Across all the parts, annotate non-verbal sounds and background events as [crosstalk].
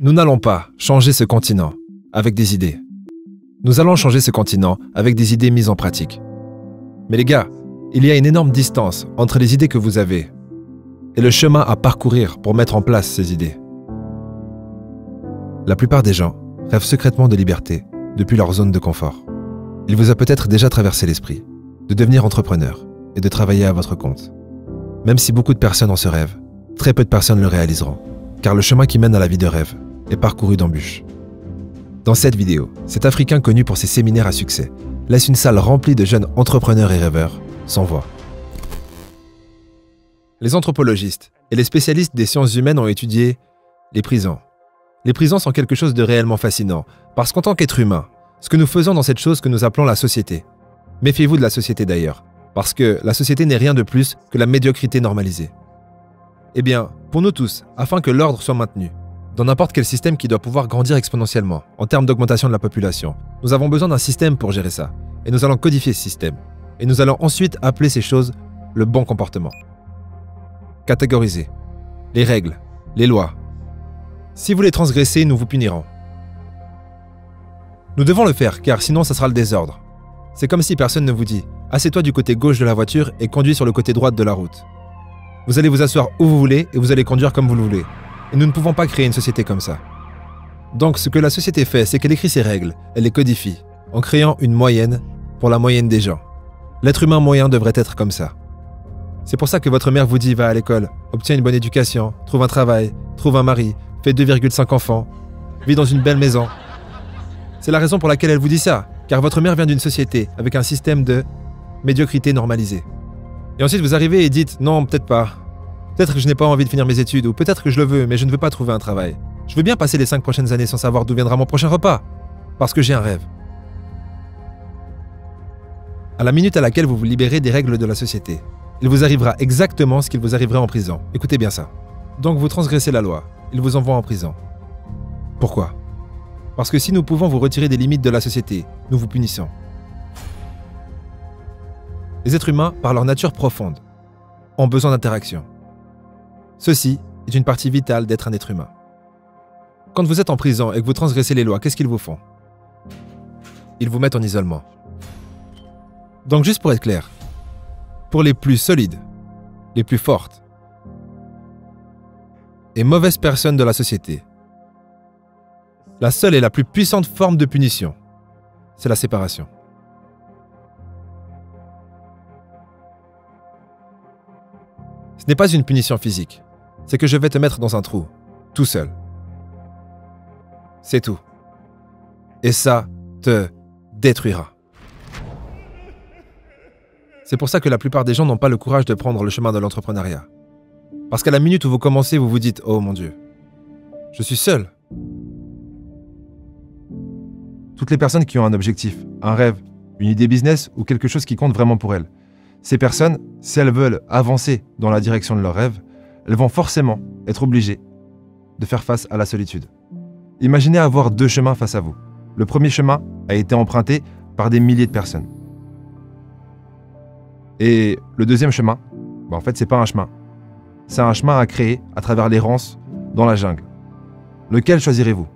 Nous n'allons pas changer ce continent avec des idées. Nous allons changer ce continent avec des idées mises en pratique. Mais les gars, il y a une énorme distance entre les idées que vous avez et le chemin à parcourir pour mettre en place ces idées. La plupart des gens rêvent secrètement de liberté depuis leur zone de confort. Il vous a peut-être déjà traversé l'esprit de devenir entrepreneur et de travailler à votre compte. Même si beaucoup de personnes ont ce rêve, très peu de personnes le réaliseront, car le chemin qui mène à la vie de rêve est parcouru d'embûches. Dans cette vidéo, cet Africain connu pour ses séminaires à succès laisse une salle remplie de jeunes entrepreneurs et rêveurs sans voix. Les anthropologistes et les spécialistes des sciences humaines ont étudié les prisons. Les prisons sont quelque chose de réellement fascinant, parce qu'en tant qu'être humain, ce que nous faisons dans cette chose que nous appelons la société, méfiez-vous de la société d'ailleurs, parce que la société n'est rien de plus que la médiocrité normalisée. Eh bien, pour nous tous, afin que l'ordre soit maintenu, dans n'importe quel système qui doit pouvoir grandir exponentiellement en termes d'augmentation de la population, nous avons besoin d'un système pour gérer ça. Et nous allons codifier ce système. Et nous allons ensuite appeler ces choses le bon comportement. Catégoriser. Les règles. Les lois. Si vous les transgressez, nous vous punirons. Nous devons le faire, car sinon ça sera le désordre. C'est comme si personne ne vous dit Assieds-toi du côté gauche de la voiture et conduis sur le côté droit de la route. Vous allez vous asseoir où vous voulez et vous allez conduire comme vous le voulez. Et nous ne pouvons pas créer une société comme ça. Donc ce que la société fait, c'est qu'elle écrit ses règles, elle les codifie, en créant une moyenne pour la moyenne des gens. L'être humain moyen devrait être comme ça. C'est pour ça que votre mère vous dit va à l'école, obtiens une bonne éducation, trouve un travail, trouve un mari, fais 2,5 enfants, vis dans une belle maison. C'est la raison pour laquelle elle vous dit ça, car votre mère vient d'une société avec un système de médiocrité normalisée. Et ensuite vous arrivez et dites non, peut-être pas. Peut-être que je n'ai pas envie de finir mes études, ou peut-être que je le veux, mais je ne veux pas trouver un travail. Je veux bien passer les 5 prochaines années sans savoir d'où viendra mon prochain repas, parce que j'ai un rêve. À la minute à laquelle vous vous libérez des règles de la société, il vous arrivera exactement ce qu'il vous arriverait en prison. Écoutez bien ça. Donc vous transgressez la loi, il vous envoie en prison. Pourquoi? Parce que si nous pouvons vous retirer des limites de la société, nous vous punissons. Les êtres humains, par leur nature profonde, ont besoin d'interaction. Ceci est une partie vitale d'être un être humain. Quand vous êtes en prison et que vous transgressez les lois, qu'est-ce qu'ils vous font? Ils vous mettent en isolement. Donc juste pour être clair, pour les plus solides, les plus fortes et mauvaises personnes de la société, la seule et la plus puissante forme de punition, c'est la séparation. Ce n'est pas une punition physique c'est que je vais te mettre dans un trou, tout seul. C'est tout. Et ça te détruira. C'est pour ça que la plupart des gens n'ont pas le courage de prendre le chemin de l'entrepreneuriat. Parce qu'à la minute où vous commencez, vous vous dites ⁇ Oh mon Dieu, je suis seul ⁇ Toutes les personnes qui ont un objectif, un rêve, une idée business ou quelque chose qui compte vraiment pour elles, ces personnes, si elles veulent avancer dans la direction de leur rêve, elles vont forcément être obligées de faire face à la solitude. Imaginez avoir deux chemins face à vous. Le premier chemin a été emprunté par des milliers de personnes. Et le deuxième chemin, bah, en fait, c'est pas un chemin. C'est un chemin à créer à travers l'errance dans la jungle. Lequel choisirez-vous?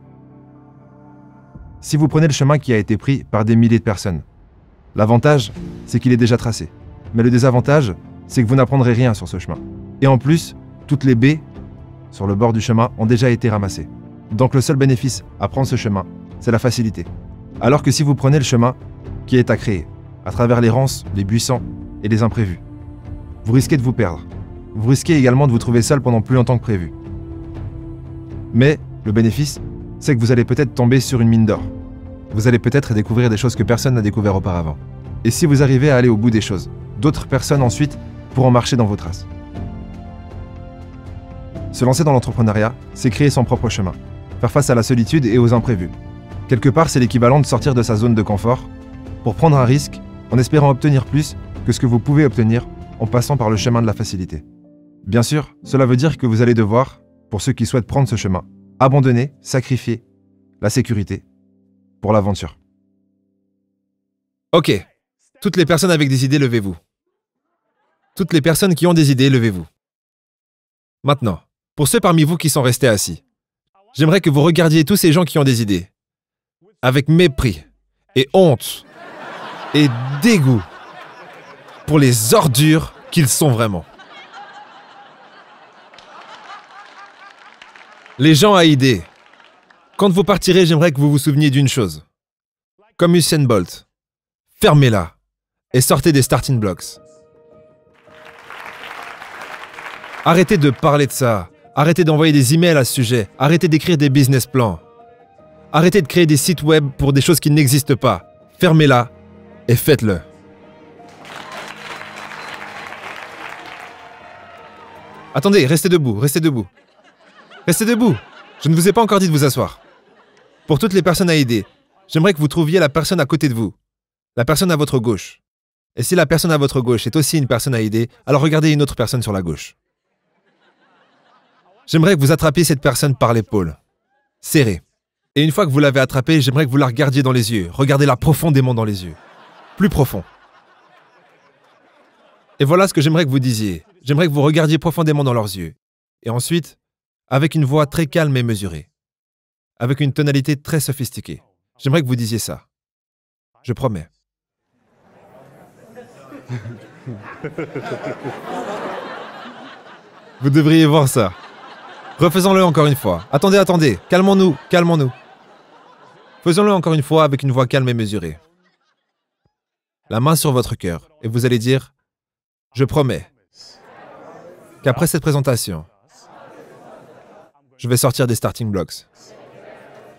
Si vous prenez le chemin qui a été pris par des milliers de personnes, l'avantage, c'est qu'il est déjà tracé. Mais le désavantage, c'est que vous n'apprendrez rien sur ce chemin. Et en plus, toutes les baies sur le bord du chemin ont déjà été ramassées. Donc le seul bénéfice à prendre ce chemin, c'est la facilité. Alors que si vous prenez le chemin qui est à créer, à travers les rances, les buissons et les imprévus, vous risquez de vous perdre. Vous risquez également de vous trouver seul pendant plus longtemps que prévu. Mais le bénéfice, c'est que vous allez peut-être tomber sur une mine d'or. Vous allez peut-être découvrir des choses que personne n'a découvert auparavant. Et si vous arrivez à aller au bout des choses, d'autres personnes ensuite pourront marcher dans vos traces. Se lancer dans l'entrepreneuriat, c'est créer son propre chemin, faire face à la solitude et aux imprévus. Quelque part, c'est l'équivalent de sortir de sa zone de confort pour prendre un risque en espérant obtenir plus que ce que vous pouvez obtenir en passant par le chemin de la facilité. Bien sûr, cela veut dire que vous allez devoir, pour ceux qui souhaitent prendre ce chemin, abandonner, sacrifier la sécurité pour l'aventure. Ok, toutes les personnes avec des idées, levez-vous. Toutes les personnes qui ont des idées, levez-vous. Maintenant, pour ceux parmi vous qui sont restés assis, J'aimerais que vous regardiez tous ces gens qui ont des idées. Avec mépris et honte et dégoût pour les ordures qu'ils sont vraiment. Les gens à idées. Quand vous partirez, j'aimerais que vous vous souveniez d'une chose. Comme Usain Bolt, fermez-la et sortez des starting blocks. Arrêtez de parler de ça. Arrêtez d'envoyer des emails à ce sujet. Arrêtez d'écrire des business plans. Arrêtez de créer des sites web pour des choses qui n'existent pas. Fermez-la et faites-le. Attendez, restez debout, restez debout. Restez debout. Je ne vous ai pas encore dit de vous asseoir. Pour toutes les personnes à aider, j'aimerais que vous trouviez la personne à côté de vous. La personne à votre gauche. Et si la personne à votre gauche est aussi une personne à aider, alors regardez une autre personne sur la gauche. J'aimerais que vous attrapiez cette personne par l'épaule. Serrez. Et une fois que vous l'avez attrapée, j'aimerais que vous la regardiez dans les yeux. Regardez-la profondément dans les yeux. Plus profond. Et voilà ce que j'aimerais que vous disiez. J'aimerais que vous regardiez profondément dans leurs yeux. Et ensuite, avec une voix très calme et mesurée. Avec une tonalité très sophistiquée. J'aimerais que vous disiez ça. Je promets. [laughs] Vous devriez voir ça. Refaisons-le encore une fois. Attendez, attendez. Calmons-nous, calmons-nous. Faisons-le encore une fois avec une voix calme et mesurée. La main sur votre cœur et vous allez dire, je promets qu'après cette présentation, je vais sortir des starting blocks.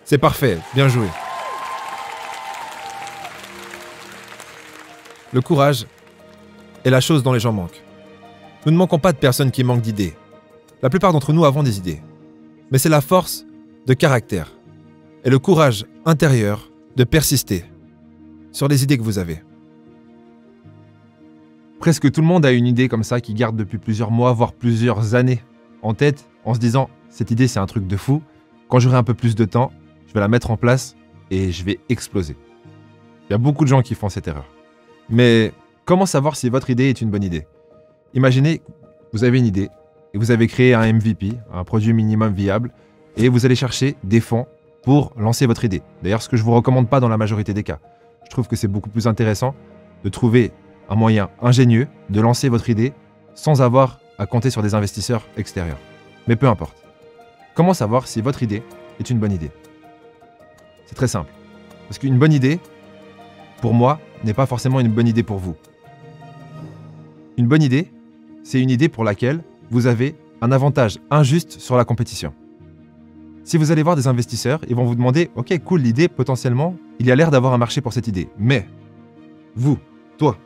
C'est parfait, bien joué. Le courage est la chose dont les gens manquent. Nous ne manquons pas de personnes qui manquent d'idées. La plupart d'entre nous avons des idées. Mais c'est la force de caractère et le courage intérieur de persister sur les idées que vous avez. Presque tout le monde a une idée comme ça qui garde depuis plusieurs mois, voire plusieurs années en tête, en se disant cette idée c'est un truc de fou, quand j'aurai un peu plus de temps, je vais la mettre en place et je vais exploser. Il y a beaucoup de gens qui font cette erreur. Mais comment savoir si votre idée est une bonne idée? Imaginez, vous avez une idée vous avez créé un MVP, un produit minimum viable, et vous allez chercher des fonds pour lancer votre idée. D'ailleurs, ce que je ne vous recommande pas dans la majorité des cas. Je trouve que c'est beaucoup plus intéressant de trouver un moyen ingénieux de lancer votre idée sans avoir à compter sur des investisseurs extérieurs. Mais peu importe. Comment savoir si votre idée est une bonne idée? C'est très simple. Parce qu'une bonne idée, pour moi, n'est pas forcément une bonne idée pour vous. Une bonne idée, c'est une idée pour laquelle vous avez un avantage injuste sur la compétition. Si vous allez voir des investisseurs, ils vont vous demander, ok, cool, l'idée, potentiellement, il y a l'air d'avoir un marché pour cette idée. Mais, vous, toi,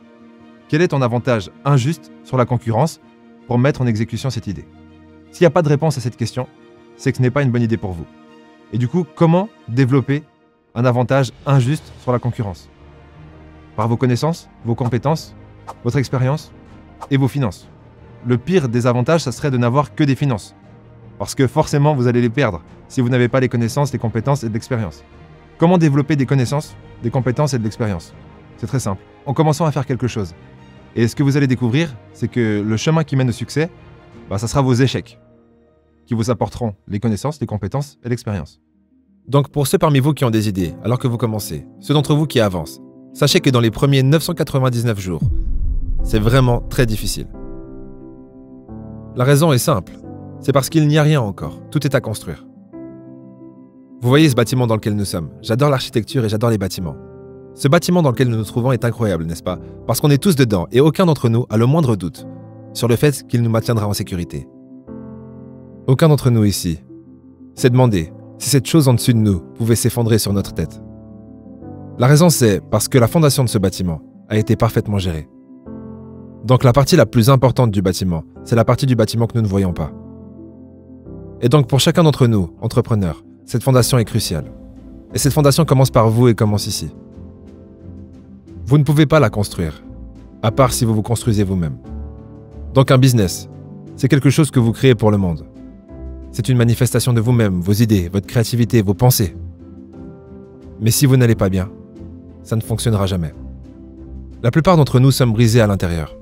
quel est ton avantage injuste sur la concurrence pour mettre en exécution cette idée? S'il n'y a pas de réponse à cette question, c'est que ce n'est pas une bonne idée pour vous. Et du coup, comment développer un avantage injuste sur la concurrence? Par vos connaissances, vos compétences, votre expérience et vos finances. Le pire des avantages, ça serait de n'avoir que des finances. Parce que forcément, vous allez les perdre si vous n'avez pas les connaissances, les compétences et de l'expérience. Comment développer des connaissances, des compétences et de l'expérience? C'est très simple. En commençant à faire quelque chose. Et ce que vous allez découvrir, c'est que le chemin qui mène au succès, bah, ça sera vos échecs qui vous apporteront les connaissances, les compétences et l'expérience. Donc pour ceux parmi vous qui ont des idées alors que vous commencez, ceux d'entre vous qui avancent, sachez que dans les premiers 999 jours, c'est vraiment très difficile. La raison est simple, c'est parce qu'il n'y a rien encore, tout est à construire. Vous voyez ce bâtiment dans lequel nous sommes. J'adore l'architecture et j'adore les bâtiments. Ce bâtiment dans lequel nous nous trouvons est incroyable, n'est-ce pas? Parce qu'on est tous dedans et aucun d'entre nous a le moindre doute sur le fait qu'il nous maintiendra en sécurité. Aucun d'entre nous ici s'est demandé si cette chose en dessus de nous pouvait s'effondrer sur notre tête. La raison c'est parce que la fondation de ce bâtiment a été parfaitement gérée. Donc la partie la plus importante du bâtiment, c'est la partie du bâtiment que nous ne voyons pas. Et donc pour chacun d'entre nous, entrepreneurs, cette fondation est cruciale. Et cette fondation commence par vous et commence ici. Vous ne pouvez pas la construire, à part si vous vous construisez vous-même. Donc un business, c'est quelque chose que vous créez pour le monde. C'est une manifestation de vous-même, vos idées, votre créativité, vos pensées. Mais si vous n'allez pas bien, ça ne fonctionnera jamais. La plupart d'entre nous sommes brisés à l'intérieur.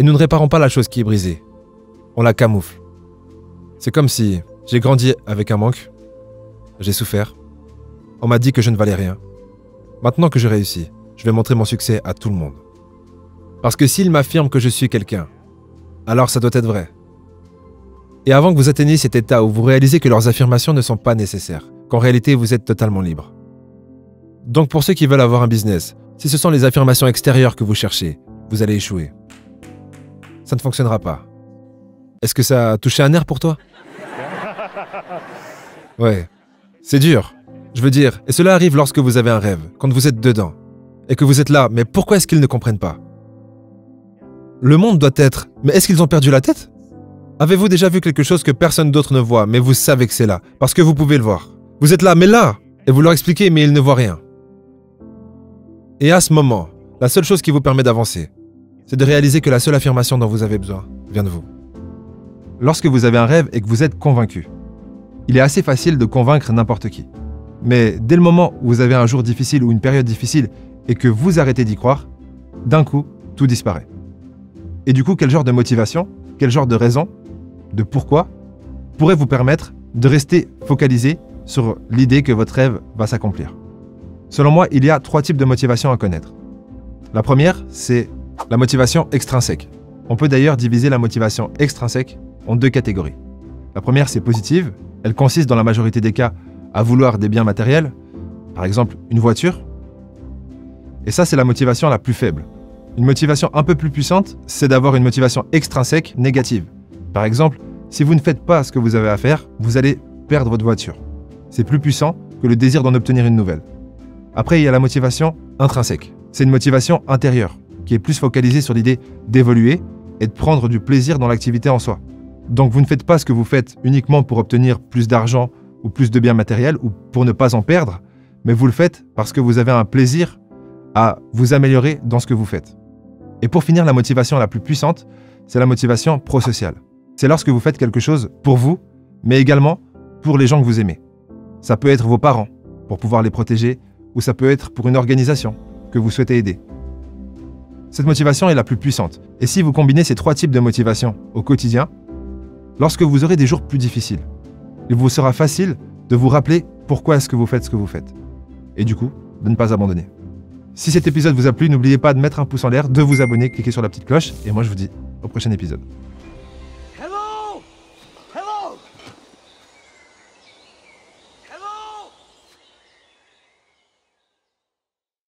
Et nous ne réparons pas la chose qui est brisée. On la camoufle. C'est comme si j'ai grandi avec un manque j'ai souffert. On m'a dit que je ne valais rien. Maintenant que je réussis, je vais montrer mon succès à tout le monde. Parce que s'il m'affirme que je suis quelqu'un, alors ça doit être vrai. Et avant que vous atteigniez cet état où vous réalisez que leurs affirmations ne sont pas nécessaires, qu'en réalité vous êtes totalement libre. Donc pour ceux qui veulent avoir un business, si ce sont les affirmations extérieures que vous cherchez, vous allez échouer. Ça ne fonctionnera pas. Est-ce que ça a touché un nerf pour toi? [laughs] Ouais. C'est dur. Je veux dire, et cela arrive lorsque vous avez un rêve, quand vous êtes dedans, et que vous êtes là, mais pourquoi est-ce qu'ils ne comprennent pas? Le monde doit être, mais est-ce qu'ils ont perdu la tête? Avez-vous déjà vu quelque chose que personne d'autre ne voit, mais vous savez que c'est là, parce que vous pouvez le voir Vous êtes là, mais là Et vous leur expliquez, mais ils ne voient rien. Et à ce moment, la seule chose qui vous permet d'avancer, c'est de réaliser que la seule affirmation dont vous avez besoin vient de vous. Lorsque vous avez un rêve et que vous êtes convaincu, il est assez facile de convaincre n'importe qui. Mais dès le moment où vous avez un jour difficile ou une période difficile et que vous arrêtez d'y croire, d'un coup, tout disparaît. Et du coup, quel genre de motivation, quel genre de raison, de pourquoi, pourrait vous permettre de rester focalisé sur l'idée que votre rêve va s'accomplir? Selon moi, il y a trois types de motivation à connaître. La première, c'est la motivation extrinsèque. On peut d'ailleurs diviser la motivation extrinsèque en deux catégories. La première, c'est positive. Elle consiste dans la majorité des cas à vouloir des biens matériels, par exemple une voiture. Et ça, c'est la motivation la plus faible. Une motivation un peu plus puissante, c'est d'avoir une motivation extrinsèque négative. Par exemple, si vous ne faites pas ce que vous avez à faire, vous allez perdre votre voiture. C'est plus puissant que le désir d'en obtenir une nouvelle. Après, il y a la motivation intrinsèque. C'est une motivation intérieure, qui est plus focalisée sur l'idée d'évoluer et de prendre du plaisir dans l'activité en soi. Donc vous ne faites pas ce que vous faites uniquement pour obtenir plus d'argent ou plus de biens matériels ou pour ne pas en perdre, mais vous le faites parce que vous avez un plaisir à vous améliorer dans ce que vous faites. Et pour finir, la motivation la plus puissante, c'est la motivation prosociale. C'est lorsque vous faites quelque chose pour vous, mais également pour les gens que vous aimez. Ça peut être vos parents, pour pouvoir les protéger, ou ça peut être pour une organisation que vous souhaitez aider. Cette motivation est la plus puissante. Et si vous combinez ces trois types de motivation au quotidien, Lorsque vous aurez des jours plus difficiles, il vous sera facile de vous rappeler pourquoi est-ce que vous faites ce que vous faites. Et du coup, de ne pas abandonner. Si cet épisode vous a plu, n'oubliez pas de mettre un pouce en l'air, de vous abonner, cliquer sur la petite cloche, et moi je vous dis au prochain épisode.